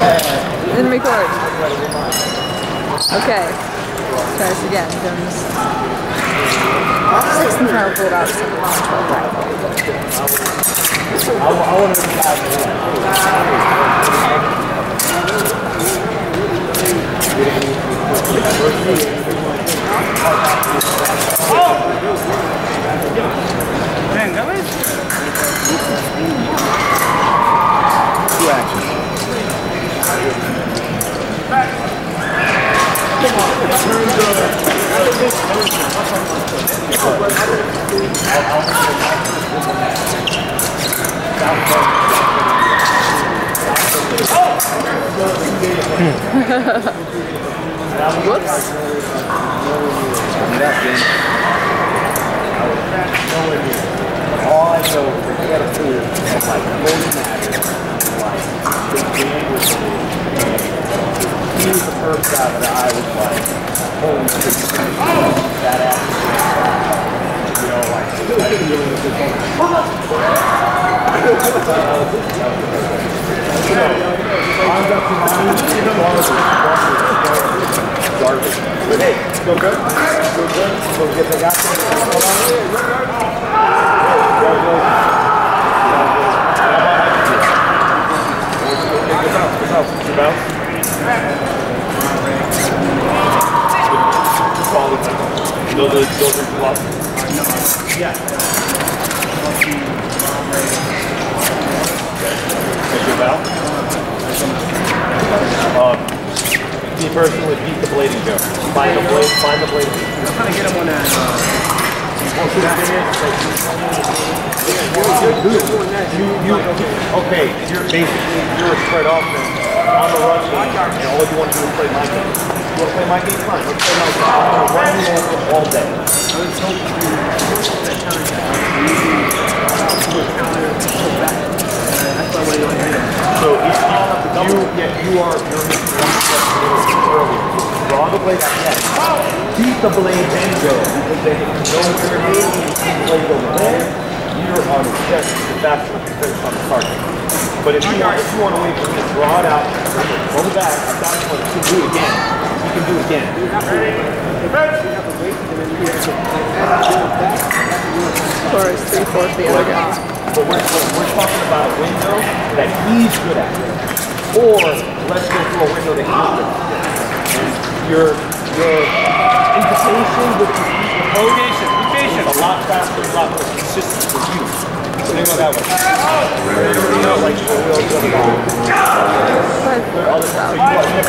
Then record. Okay. Try this again. Jones. Six and twelve pulled out some twelve rifle. Venga. Two actions. Hmm. Whoops. All I know is that they got a fool of like golden matter, like big game with me. He was the first guy that I was like, holy shit, that ass. You know, like, I didn't really know this Garbage. Hey, go good. Go good. Go get the guy. Those are? Um, me personally beat the blading joke. Find the blade, find the blade. I'm to get him. Okay, you're basically, you're a spread offense on the run game, and all you want to do is play my game. You want to play my game? Fine, let's play my game. I'm going to run you over all day. So if you, you, yeah, you are, you're one step earlier. Draw the blade out, yes. Beat the blade and go, because then if you go with your knee, and you keep the blade over there, you're on the chest, the back on the target. But if you want, if you want to wait for me to draw it out, go back, at that point, you can do it again. You can do it again. Or is three fourths the other guy. But we're, we're, we're talking about a window that he's good at. Or let's go through a window that you're good at. And your, your implication with the code Patient, be a lot faster, a lot more consistent for you. So think about that way. You know, like, the wheels of the Five